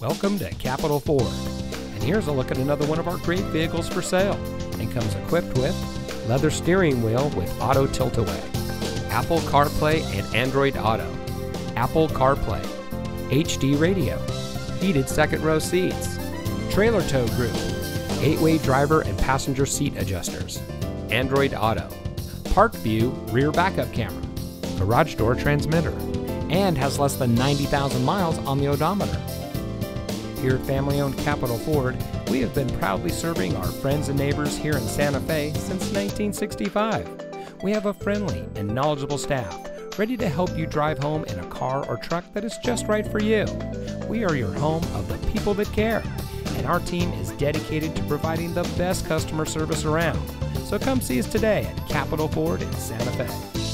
Welcome to Capitol Ford. And here's a look at another one of our great vehicles for sale. And comes equipped with leather steering wheel with auto tilt-away, Apple CarPlay and Android Auto, Apple CarPlay, HD radio, heated second row seats, trailer tow group, 8-way driver and passenger seat adjusters, Android Auto, Park View rear backup camera, garage door transmitter, and has less than 90,000 miles on the odometer. Here at family owned Capitol Ford, we have been proudly serving our friends and neighbors here in Santa Fe since 1965. We have a friendly and knowledgeable staff ready to help you drive home in a car or truck that is just right for you. We are your home of the people that care, and our team is dedicated to providing the best customer service around. So come see us today at Capitol Ford in Santa Fe.